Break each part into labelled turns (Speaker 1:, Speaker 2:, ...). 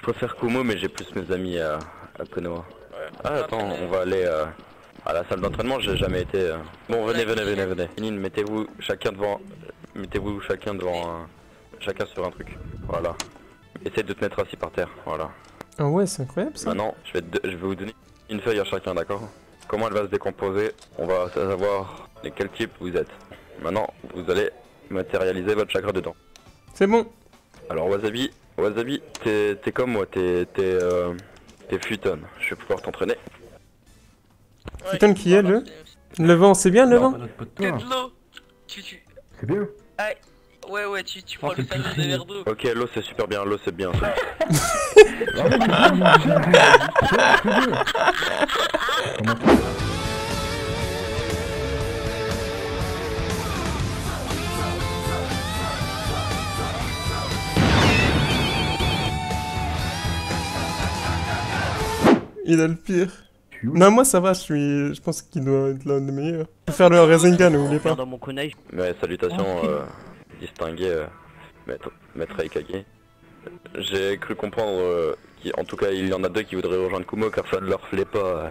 Speaker 1: Je préfère Kumo, mais j'ai plus mes amis à, à Konoha. Ah, attends, on va aller euh, à la salle d'entraînement, j'ai jamais été. euh. Bon, venez, venez, venez, venez. Nine, mettez-vous chacun devant. Mettez-vous chacun devant. un- Chacun sur un truc. Voilà. Essayez de te mettre assis par terre. Voilà.
Speaker 2: Ah ouais, c'est incroyable ça.
Speaker 1: Maintenant, je vais, te- je vais vous donner une feuille à chacun, d'accord? Comment elle va se décomposer? On va savoir de quel type vous êtes. Maintenant, vous allez matérialiser votre chakra dedans.
Speaker 2: C'est bon.
Speaker 1: Alors, Wasabi, Wasabi, t'es t'es comme moi, t'es t'es euh, t'es Futon. Je vais pouvoir t'entraîner.
Speaker 2: Putain, qui est le Le vent, c'est bien le vent
Speaker 3: pas notre pote
Speaker 4: Que
Speaker 3: toi.
Speaker 4: de l'eau tu, tu...
Speaker 3: C'est bien.
Speaker 4: Ouais, ouais, tu, tu prends le
Speaker 3: le
Speaker 4: fameux
Speaker 3: plus
Speaker 4: verre d'eau.
Speaker 1: Ok, l'eau c'est super bien, l'eau c'est bien. ça.
Speaker 2: Il a le pire. Non, moi ça va, je suis. Je pense qu'il doit être l'un des meilleurs. Je peux faire le Rasengan, n'oubliez pas.
Speaker 5: Dans mon
Speaker 1: Mais salutations, euh, distingué euh, maître, maître Aikage. J'ai cru comprendre euh, qu'en tout cas il y en a deux qui voudraient rejoindre Kumo car ça ne leur plaît pas. euh,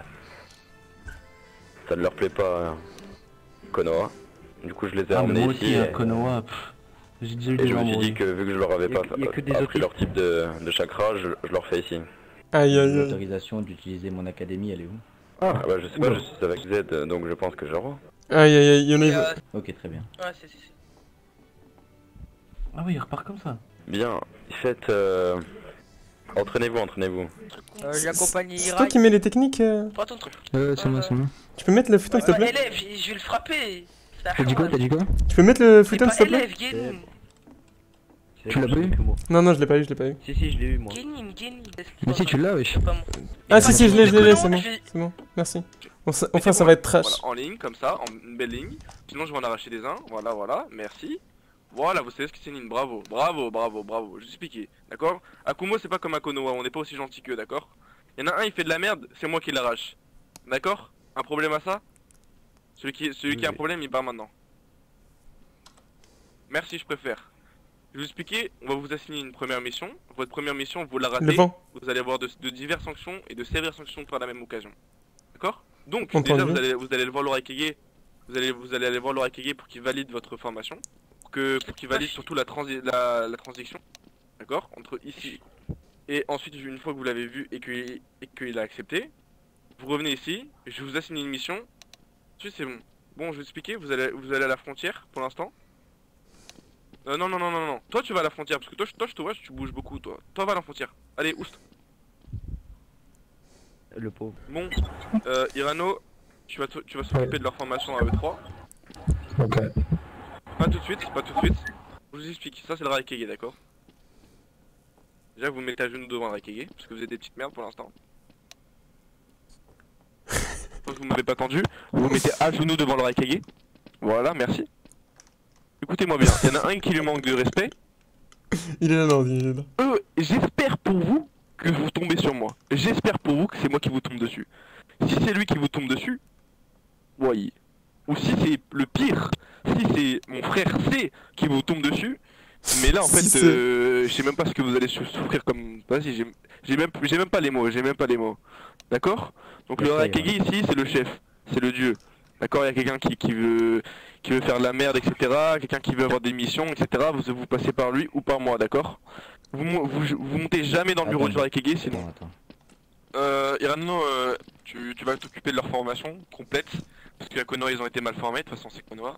Speaker 1: ça ne leur plaît pas euh, Konoha. Du coup je les ai
Speaker 3: Ah,
Speaker 1: emmenés
Speaker 3: moi
Speaker 1: ici et,
Speaker 3: Konoha, pff, j'ai déjà eu
Speaker 1: et
Speaker 3: des
Speaker 1: je me suis dit que vu que je leur avais pas appris
Speaker 5: autistes.
Speaker 1: leur type de, de chakra, je, je leur fais ici.
Speaker 2: Aïe aïe aïe.
Speaker 5: l'autorisation d'utiliser mon académie, elle est où?
Speaker 1: Ah bah je sais pas, je suis avec Z donc je pense que j'aurai.
Speaker 2: Aïe aïe aïe, il y en
Speaker 4: Et,
Speaker 2: a.
Speaker 4: euh,
Speaker 5: Ok, très bien.
Speaker 4: ouais, c'est, c'est, c'est.
Speaker 3: Ah oui, il repart comme ça.
Speaker 1: Bien, faites... Euh... Entraînez-vous, entraînez-vous.
Speaker 4: Euh, J'accompagne
Speaker 2: C'est toi qui mets les techniques euh
Speaker 4: Prends ton truc.
Speaker 3: Euh, c'est moi, c'est moi.
Speaker 2: Tu peux mettre le futon s'il te plaît?
Speaker 4: élève, je je vais le frapper.
Speaker 3: T'as dit quoi, t'as dit quoi?
Speaker 2: Tu peux mettre le futon s'il te plaît?
Speaker 3: Tu l'as pas eu
Speaker 2: Non, non, je l'ai pas eu, je l'ai pas eu.
Speaker 5: Si, si, je l'ai eu moi.
Speaker 4: Genin, Genin.
Speaker 3: Mais si, tu l'as, wesh.
Speaker 2: Ah si, si, je l'ai, je l'ai, c'est bon. C'est bon, merci. Enfin, ça va être trash.
Speaker 6: Voilà, en ligne, comme ça, en belle ligne. Sinon, je vais en arracher des uns. Voilà, voilà, merci. Voilà, vous savez ce que c'est une ligne. Bravo, bravo, bravo, bravo. Je vais expliquer, d'accord? Akumo, c'est pas comme un Konoha, on n'est pas aussi gentil qu'eux, d'accord? Il y en a un, il fait de la merde, c'est moi qui l'arrache. D'accord? Un problème à ça? Celui qui, celui qui a un problème, il part maintenant. Merci, je préfère. Je vais vous expliquer, on va vous assigner une première mission. Votre première mission, vous la ratez. Vous allez avoir de, de diverses sanctions et de sévères sanctions par la même occasion. D'accord? Donc,
Speaker 2: Entendu.
Speaker 6: déjà, vous allez, vous allez voir l'oreille Vous allez, vous allez aller voir l'oreille pour qu'il valide votre formation. Pour qu'il valide surtout la, transi la, la transition. D'accord? Entre ici. Et ensuite, une fois que vous l'avez vu et qu'il qu'il a accepté, vous revenez ici. Je vous assigne une mission. Ensuite, c'est bon. Bon, je vais vous expliquer. Vous allez, vous allez à la frontière pour l'instant. Euh, non, non, non, non, non. Toi, tu vas à la frontière parce que toi, je, toi, je te vois, tu bouges beaucoup, toi. Toi, va à la frontière. Allez, oust.
Speaker 5: Le pauvre.
Speaker 6: Bon, euh, Irano, tu vas, tu vas s'occuper de leur formation à E3.
Speaker 3: Ok.
Speaker 6: Pas tout de suite, pas tout de suite. Je vous explique, ça c'est le Raikage, d'accord? Déjà, vous mettez à genoux devant le Raikage, parce que vous êtes des petites merdes pour l'instant. Je pense que vous m'avez pas entendu. Vous vous mettez à genoux devant le Raikage. Voilà, merci. Écoutez-moi bien, il y en a un qui lui manque de respect.
Speaker 2: Il est là, non, il est là.
Speaker 6: eux, j'espère pour vous que vous tombez sur moi. J'espère pour vous que c'est moi qui vous tombe dessus. Si c'est lui qui vous tombe dessus, voyez. Ou si c'est le pire, si c'est mon frère C qui vous tombe dessus, mais là en fait,
Speaker 2: c'est-
Speaker 6: euh, je sais même pas ce que vous allez sou- souffrir comme. Vas-y, j'ai j'ai même, j'ai même pas les mots, j'ai même pas les mots. D'accord? Donc le
Speaker 5: D'accord,
Speaker 6: Raikage ici, c'est le chef, c'est le dieu. D'accord Il y a quelqu'un qui, qui veut qui veut faire de la merde, etc. Quelqu'un qui veut avoir des missions, etc. Vous, vous passez par lui ou par moi, d'accord? Vous, mo- vous, vous montez jamais dans le bureau
Speaker 5: Attends,
Speaker 6: du Raikage, sinon.
Speaker 5: Attends, attends.
Speaker 6: Euh, Irano, euh, tu, tu vas t'occuper de leur formation complète. Parce qu'à Konoha, ils ont été mal formés. De toute façon, c'est Konoha.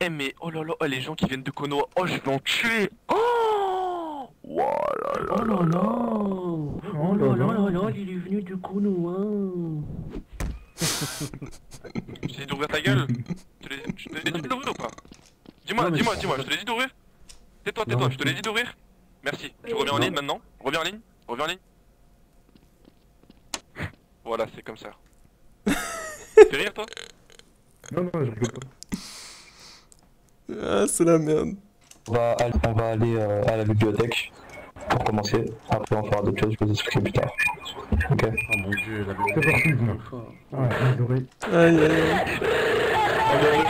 Speaker 6: Eh, mais oh là là, oh, les gens qui viennent de Konoha, oh, je vais en tuer. Oh.
Speaker 3: Oh là là Oh là là là là, il est venu du Konoha
Speaker 6: Je t'ai dit d'ouvrir ta gueule Je te l'ai dit d'ouvrir ou pas Dis-moi, dis-moi, dis-moi, je te l'ai dit d'ouvrir Tais-toi, tais-toi, je te l'ai dit d'ouvrir Merci. Tu reviens en ligne maintenant Reviens en ligne Reviens en ligne Voilà, c'est comme ça. Fais rire, toi?
Speaker 3: Non, non, je rigole pas.
Speaker 2: Ah, c'est la merde.
Speaker 7: On va, aller- on va aller euh, à la bibliothèque pour commencer. Après, on fera d'autres choses, je vais vous expliquer plus tard. Ok
Speaker 3: Oh mon dieu, la C'est parti, Ouais, adoré.
Speaker 2: Aïe aïe aïe.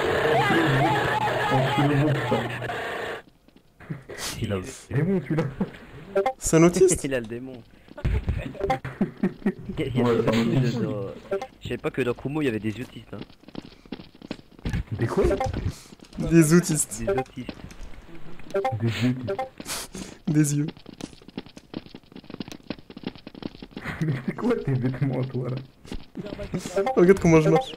Speaker 3: Il est bon celui-là.
Speaker 2: C'est un autiste
Speaker 5: Il a le démon. Il y a- a
Speaker 7: Ouais,
Speaker 5: des dans- Je savais pas que dans Kumo il y avait des autistes. Hein.
Speaker 8: Des quoi?
Speaker 2: Des autistes.
Speaker 5: Des autistes.
Speaker 8: Des yeux.
Speaker 2: Des yeux.
Speaker 8: Mais c'est quoi tes vêtements, toi là
Speaker 2: Regarde comment je marche.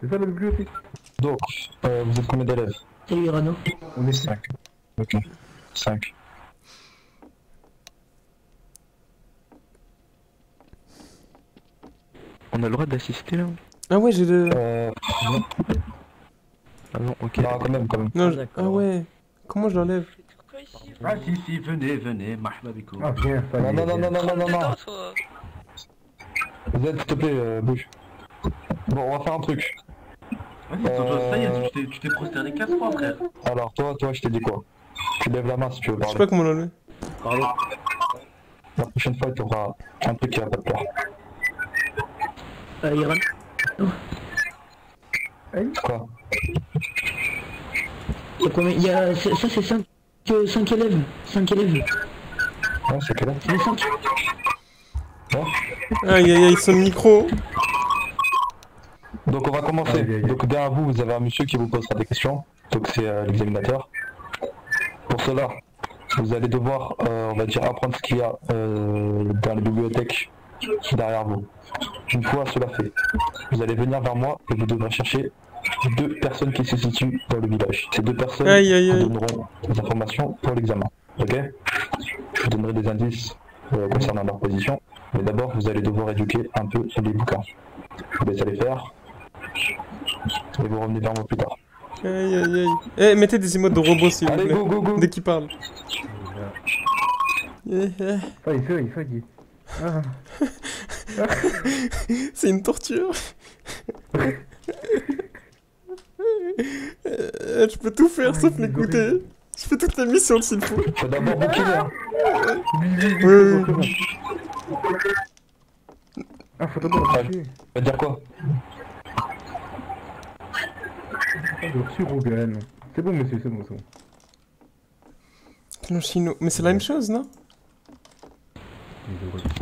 Speaker 8: C'est ça la bibliothèque
Speaker 7: Donc, euh, vous êtes combien d'élèves
Speaker 9: Salut Irano.
Speaker 8: On est
Speaker 7: 5. Ok. 5.
Speaker 1: On a le droit d'assister là
Speaker 2: Ah ouais, j'ai le...
Speaker 7: Euh,
Speaker 1: Ah non, ok.
Speaker 7: non, quand même, quand même.
Speaker 2: Non, je-
Speaker 5: d'accord.
Speaker 2: Ah ouais. Comment je l'enlève?
Speaker 10: Ah si si, venez, venez, biko.
Speaker 8: Ah, viens, ça
Speaker 7: Non, non, non, non, non, non, non, êtes, s'il te plaît, euh, bouge. Bon, on va faire un truc.
Speaker 10: Vas-y, ça y est, tu t'es- tu t'es prosterné 4 fois, frère.
Speaker 7: Alors, toi, toi, je t'ai dit quoi? Tu lèves la main si tu veux
Speaker 2: Je sais
Speaker 7: parler.
Speaker 2: pas comment l'enlever.
Speaker 10: Pardon.
Speaker 7: La prochaine fois, tu auras un truc qui va pas te plaire.
Speaker 9: Euh.
Speaker 7: Quoi?
Speaker 9: A combien il y a... c'est- Ça c'est 5 5 élèves. 5 élèves.
Speaker 7: Ouais, c'est heure
Speaker 9: C'est 5.
Speaker 2: Aïe aïe aïe, son micro.
Speaker 7: Donc on va commencer.
Speaker 8: Aïe, aïe, aïe.
Speaker 7: Donc derrière vous, vous avez un monsieur qui vous posera des questions. Donc c'est euh, l'examinateur. Pour cela, vous allez devoir, euh, on va dire, apprendre ce qu'il y a euh, dans la bibliothèque derrière vous. Une fois cela fait, vous allez venir vers moi et vous devrez chercher deux personnes qui se situent dans le village. Ces deux personnes
Speaker 2: Aïe, aïe,
Speaker 7: vous
Speaker 2: aïe.
Speaker 7: donneront des informations pour l'examen. Ok? Je vous donnerai des indices euh, concernant leur position. Mais d'abord, vous allez devoir éduquer un peu les bouquins. Je vous laisse aller faire. Et vous revenez vers moi plus tard.
Speaker 2: Aïe aïe aïe. Eh, mettez des emotes de robots s'il vous
Speaker 7: Allez,
Speaker 2: plaît.
Speaker 7: go, go, go
Speaker 2: Dès qu'il parle.
Speaker 8: Faille, faille, faille. Ah,
Speaker 2: C'est une torture. Euh, Je peux tout faire
Speaker 8: Ah,
Speaker 2: sauf l'écouter. Je fais toutes les missions s'il faut.
Speaker 7: Faut d'abord.
Speaker 2: Oui, oui, oui.
Speaker 8: ah faut d'abord.
Speaker 7: Ça veut dire quoi?
Speaker 8: C'est bon, monsieur, c'est bon, c'est bon.
Speaker 2: Non, chino. Mais c'est la même chose, non?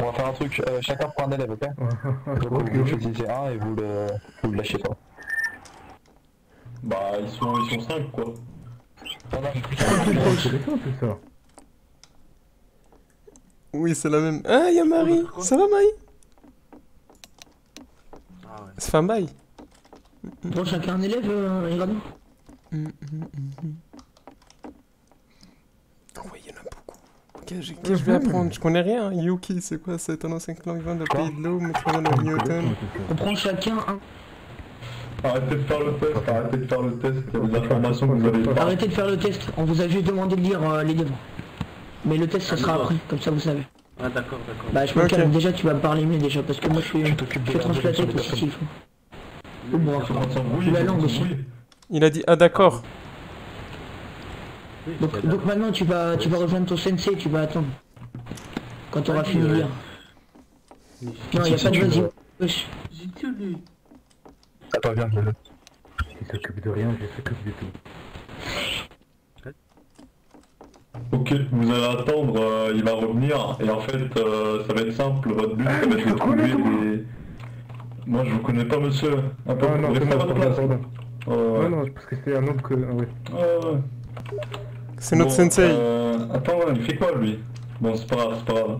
Speaker 7: On va faire un truc, euh, chacun prend un élève, ok? Donc
Speaker 8: Ok,
Speaker 7: vous choisissez un et vous le, vous le lâchez pas.
Speaker 11: Bah, ils sont, ils sont 5 quoi.
Speaker 7: Non,
Speaker 8: C'est ça.
Speaker 2: Oui, c'est la même. Ah, y'a Marie. Ça va, Marie
Speaker 10: Ah ouais.
Speaker 2: Ça fait un bail.
Speaker 9: Bon, chacun un élève, euh, Irano.
Speaker 2: Oh, ouais, il y en a beaucoup. Ok, je, ok, je vais apprendre. Je connais rien. Yuki, c'est quoi C'est un ancien clan vivant de pays de l'eau, Newton.
Speaker 9: On prend chacun un.
Speaker 11: Arrêtez de faire le test, arrêtez de faire le test, il y a des informations que vous avez pas.
Speaker 9: Arrêtez de faire le test. On vous a juste demandé de lire euh, les livres. Mais le test, ça sera après. Comme ça, vous savez.
Speaker 10: Ah d'accord, d'accord.
Speaker 9: Bah, je me calme. Déjà, tu vas me parler mieux déjà. Parce que moi, je suis, je suis transplanté aussi s'il faut. Ou
Speaker 11: brouiller,
Speaker 9: La langue aussi.
Speaker 2: Il a dit Ah, d'accord.
Speaker 9: Donc, donc maintenant, tu vas, tu vas rejoindre ton sensei. Tu vas attendre. Quand tu auras
Speaker 10: Vas-y,
Speaker 9: fini de lire. Non, y a pas de vas-y.
Speaker 7: Pas bien.
Speaker 8: Il s'occupe de rien, je s'occupe de tout.
Speaker 11: Ok, vous allez attendre, euh, il va revenir, et en fait, euh, ça va être simple, votre but, ça va être de trouver des... Moi, je vous connais pas, monsieur. Un peu,
Speaker 8: Ah non, c'est moi,
Speaker 11: place. Euh,
Speaker 8: Non, non, parce que c'était un autre que... Ah ouais.
Speaker 11: euh,
Speaker 2: C'est notre
Speaker 11: bon,
Speaker 2: sensei.
Speaker 11: euh, attends, il fait quoi, lui? Bon, c'est pas grave, c'est pas grave.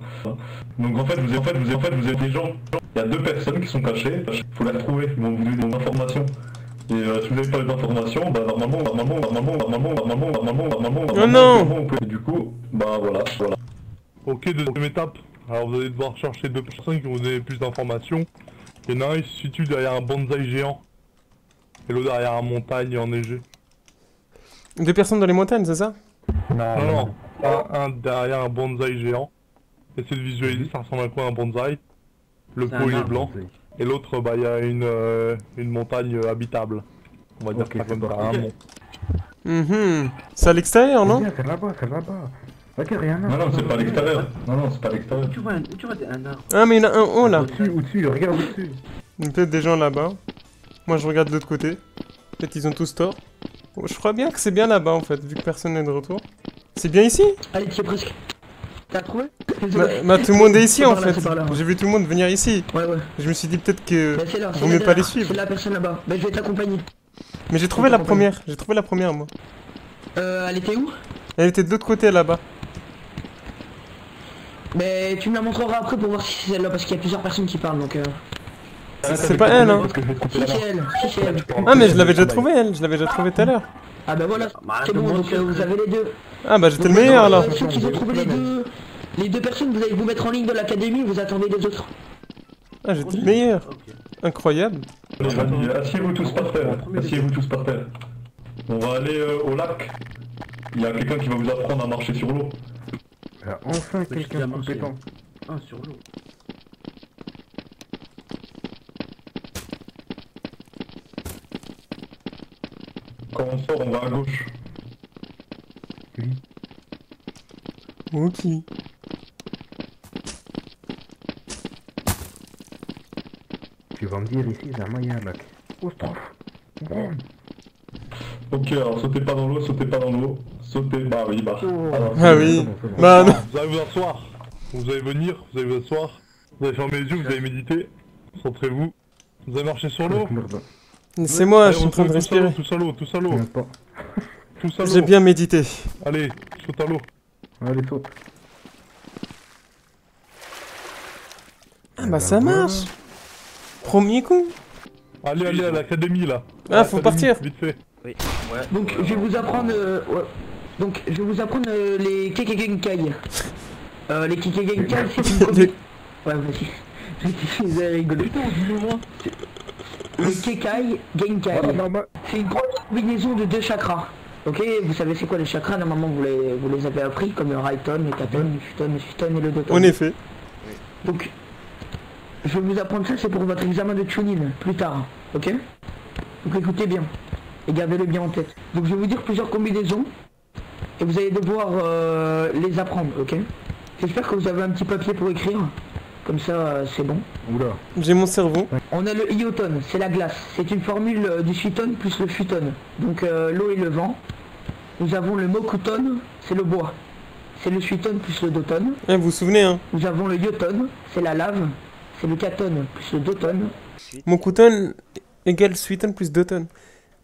Speaker 11: Donc, en fait, vous êtes, en fait, vous êtes, en fait, vous êtes des gens. Il y a deux personnes qui sont cachées, faut les retrouver, ils vont vous donner des informations. Et euh, si vous n'avez pas les informations, bah normalement, normalement, normalement, normalement, normalement, normalement, normalement,
Speaker 2: Oh non
Speaker 11: Et du coup, bah voilà, voilà.
Speaker 12: Ok, deuxième étape. Alors vous allez devoir chercher deux personnes qui vont vous donner plus d'informations. Il y en a un, il se situe derrière un bonsaï géant. Et l'autre derrière un montagne enneigée.
Speaker 2: Deux personnes dans les montagnes, c'est ça?
Speaker 7: Non,
Speaker 12: Non, non. Un, un derrière un bonsaï géant. Essayez de visualiser, ça ressemble à quoi un bonsaï? Le
Speaker 10: C'est
Speaker 12: pot est blanc. Et l'autre, bah il y a une, euh, une montagne euh, habitable. On va dire
Speaker 8: Ok,
Speaker 12: ça
Speaker 8: c'est
Speaker 12: comme un
Speaker 10: Ok.
Speaker 12: mont.
Speaker 2: Mhm. C'est à l'extérieur, non
Speaker 8: c'est là-bas, c'est là-bas. Ok, rien.
Speaker 11: Non, non, c'est pas à l'extérieur. Non, non, c'est pas à l'extérieur.
Speaker 10: Où tu vois un, où tu vois un arbre
Speaker 2: Ah, mais il y en a un haut là.
Speaker 8: Au-dessus, au-dessus, regarde au-dessus.
Speaker 2: Il y a peut-être des gens là-bas. Moi, je regarde de l'autre côté. Peut-être ils ont tous tort. Je crois bien que c'est bien là-bas, en fait, vu que personne n'est de retour. C'est bien ici?
Speaker 9: Allez, tu es presque. T'as trouvé
Speaker 2: bah, bah, tout le monde est ici, en fait. J'ai vu tout le monde venir ici.
Speaker 9: Ouais, ouais.
Speaker 2: Je me suis dit peut-être que...
Speaker 9: Bah, là
Speaker 2: mieux pas les suivre.
Speaker 9: C'est la personne là-bas. Bah, je vais t'accompagner.
Speaker 2: Mais j'ai trouvé la première. J'ai trouvé la première, moi.
Speaker 9: Euh, elle était où?
Speaker 2: Elle était de l'autre côté, là-bas.
Speaker 9: Mais tu me la montreras après pour voir si c'est celle-là parce qu'il y a plusieurs personnes qui parlent donc. Euh...
Speaker 2: C'est pas elle, hein.
Speaker 9: Si c'est elle, si c'est elle.
Speaker 2: Ah, mais je l'avais déjà trouvé, elle. Je l'avais déjà trouvé tout à l'heure.
Speaker 9: Ah bah voilà, c'est bon, donc euh, vous avez les deux.
Speaker 2: Ah, bah j'étais le meilleur, alors.
Speaker 9: Ceux qui ont trouvé les deux, les deux personnes, vous allez vous mettre en ligne de l'académie, vous attendez les autres.
Speaker 2: Ah, j'étais le meilleur. Incroyable.
Speaker 11: Asseyez-vous tous par terre. Asseyez-vous tous par terre. On va aller euh, au lac. Il y a quelqu'un qui va vous apprendre à marcher sur l'eau.
Speaker 8: Enfin quelqu'un compétent.
Speaker 10: Ah, sur l'eau.
Speaker 11: Quand on sort, on va à gauche.
Speaker 2: Ok.
Speaker 8: Tu vas me dire ici, j'ai un moyen, mec. Ostrophe.
Speaker 11: Ok, alors sautez pas dans l'eau, sautez pas dans l'eau. Sautez, bah oui, bah. Alors,
Speaker 2: Ah oui. Bah non.
Speaker 12: Vous allez vous asseoir. Vous allez venir, vous allez vous asseoir. Vous allez fermer les yeux, vous allez méditer. Centrez-vous. Vous allez marcher sur l'eau.
Speaker 2: C'est moi,
Speaker 12: Allez,
Speaker 2: je suis en train de respirer.
Speaker 12: Tous à l'eau. Tous à l'eau.
Speaker 2: J'ai bien médité.
Speaker 12: Allez, saute à l'eau.
Speaker 8: Allez, saute.
Speaker 2: Ah, bah ça marche. Premier coup.
Speaker 12: Allez, allez à l'académie là.
Speaker 2: Ah, faut partir.
Speaker 12: Vite fait.
Speaker 5: Oui.
Speaker 9: Donc je vais vous apprendre. euh, ouais. Donc je vais vous apprendre euh, les Kekegenkai. Euh, les Kekegenkai, c'est une Ouais, vas-y. Vous avez rigolé. Le Kekai Genkai. C'est une grosse combinaison de deux chakras. Ok, vous savez c'est quoi les chakras? Normalement vous les, vous les avez appris comme le Raiton, le Katon, le Futon, le Futon et le Doton.
Speaker 2: En effet.
Speaker 9: Donc, je vais vous apprendre ça, c'est pour votre examen de tuning plus tard, ok? Donc écoutez bien, et gardez-le bien en tête. Donc je vais vous dire plusieurs combinaisons, et vous allez devoir euh, les apprendre, ok? J'espère que vous avez un petit papier pour écrire, comme ça euh, c'est bon.
Speaker 8: Oula.
Speaker 2: J'ai mon cerveau.
Speaker 9: On a le ioton, c'est la glace. C'est une formule euh, du suiton plus le futon. Donc euh, l'eau et le vent. Nous avons le mokuton, c'est le bois. C'est le suiton plus le doton.
Speaker 2: Eh, vous vous souvenez, hein
Speaker 9: Nous avons le yoton, c'est la lave. C'est le katon plus le doton.
Speaker 2: Mon couton égale Sweeton plus Doton.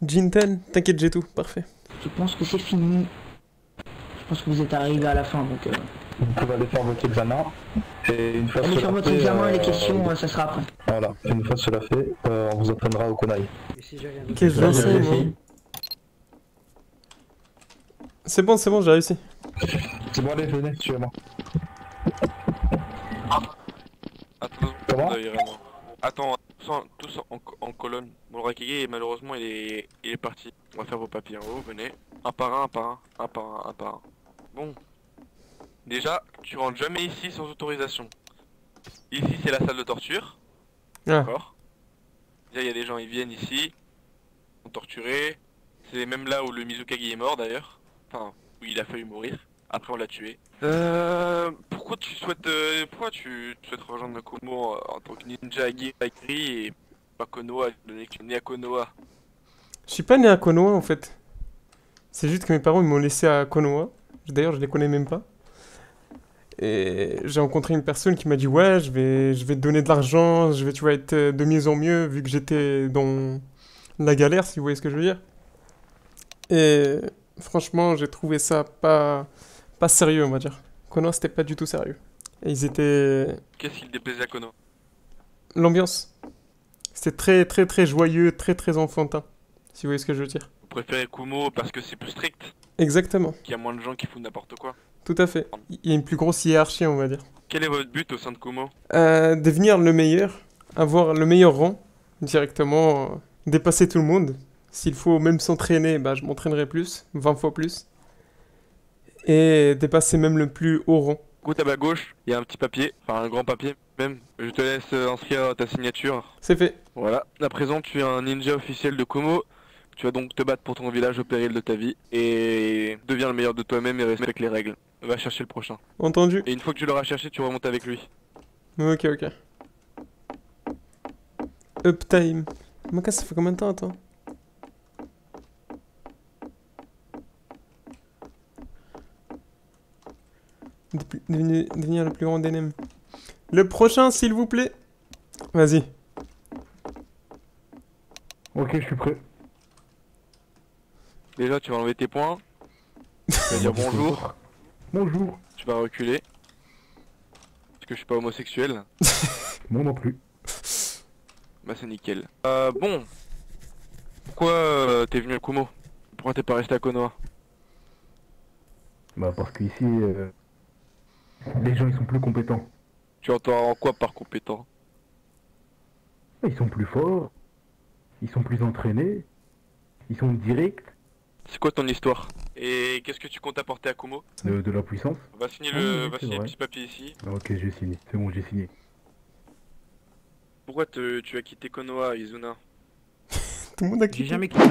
Speaker 2: Jinton, t'inquiète, j'ai tout. Parfait.
Speaker 9: Je pense que c'est fini. Je pense que vous êtes arrivé à la fin donc. euh,
Speaker 7: Vous pouvez aller faire votre examen. Et une fois
Speaker 9: Allez
Speaker 7: cela
Speaker 9: faire votre
Speaker 7: fait,
Speaker 9: examen et les
Speaker 7: euh,
Speaker 9: questions, euh, ça sera après.
Speaker 7: Voilà, une fois cela fait, euh, on vous entraînera au Konai.
Speaker 2: Qu'est-ce que je sais, C'est bon, c'est bon, j'ai réussi.
Speaker 7: C'est bon, allez, venez, suivez-moi.
Speaker 6: Attends,
Speaker 7: Comment
Speaker 6: vraiment- Attends, tous, en, tous en, en colonne. Bon, le malheureusement, il est, il est parti. On va faire vos papiers en haut, venez. Un par un, un par un, un par un, un par un. Bon. Déjà, tu rentres jamais ici sans autorisation. Ici, c'est la salle de torture.
Speaker 2: Ah.
Speaker 6: D'accord Déjà, il y a des gens, ils viennent ici, sont torturés. C'est même là où le Mizukagi est mort, d'ailleurs. Enfin, où il a failli mourir. Après, on l'a tué. Euh, pourquoi tu souhaites, euh, pourquoi tu, tu souhaites rejoindre Kumo en, en tant que ninja Agiri et pas Konoha, étant donné que tu es né à Konoha?
Speaker 2: Je suis pas né à Konoha, en fait. C'est juste que mes parents ils m'ont laissé à Konoha. D'ailleurs, je les connais même pas. Et j'ai rencontré une personne qui m'a dit ouais, je vais, je vais te donner de l'argent, je vais, tu vas être euh, de mieux en mieux vu que j'étais dans la galère, si vous voyez ce que je veux dire. Et franchement, j'ai trouvé ça pas, pas sérieux, on va dire. Konoha, c'était pas du tout sérieux. Et ils étaient...
Speaker 6: Qu'est-ce qui déplaisait à Konoha
Speaker 2: L'ambiance. C'était très, très, très joyeux, très, très enfantin, si vous voyez ce que je veux dire.
Speaker 6: Vous préférez Kumo parce que c'est plus strict,
Speaker 2: Exactement,
Speaker 6: qu'il y a moins de gens qui foutent n'importe quoi?
Speaker 2: Tout à fait. Il y a une plus grosse hiérarchie, on va dire.
Speaker 6: Quel est votre but au sein de Kumo?
Speaker 2: Euh, devenir le meilleur, avoir le meilleur rang, directement, euh, dépasser tout le monde. S'il faut même s'entraîner, bah, je m'entraînerai plus, 20 fois plus. Et dépasser même le plus haut rang.
Speaker 6: Écoute à ma gauche, il y a un petit papier, enfin un grand papier même. Je te laisse euh, inscrire ta signature.
Speaker 2: C'est fait.
Speaker 6: Voilà, à présent tu es un ninja officiel de Kumo. Tu vas donc te battre pour ton village au péril de ta vie et deviens le meilleur de toi-même et respecte les règles. Va chercher le prochain.
Speaker 2: Entendu
Speaker 6: Et une fois que tu l'auras cherché, tu remontes avec lui.
Speaker 2: Ok, ok. Uptime. Maka, ça fait combien de temps, toi devenir, devenir le plus grand des nems. Le prochain, s'il vous plaît. Vas-y.
Speaker 8: Ok, je suis prêt.
Speaker 6: Déjà, tu vas enlever tes points. Tu vas dire bonjour.
Speaker 8: Bonjour.
Speaker 6: Tu vas reculer. Parce que je suis pas homosexuel.
Speaker 8: Moi non plus.
Speaker 6: Bah c'est nickel. Euh, bon. Pourquoi euh, t'es venu à Kumo? Pourquoi t'es pas resté à Konoha?
Speaker 8: Bah parce qu'ici, euh, les gens ils sont plus compétents.
Speaker 6: Tu entends en quoi par compétent?
Speaker 8: Ils sont plus forts. Ils sont plus entraînés. Ils sont directs.
Speaker 6: C'est quoi ton histoire? Et qu'est-ce que tu comptes apporter à Kumo?
Speaker 8: De, de la puissance.
Speaker 6: Va signer
Speaker 8: Ah
Speaker 6: le,
Speaker 8: oui,
Speaker 6: va
Speaker 8: c'est
Speaker 6: signer le
Speaker 8: vrai.
Speaker 6: petit papier ici.
Speaker 8: Ah, ok, j'ai signé. C'est bon, j'ai signé.
Speaker 6: Pourquoi te- tu as quitté Konoha, Izuna?
Speaker 2: Tout le monde a
Speaker 9: J'ai jamais quitté.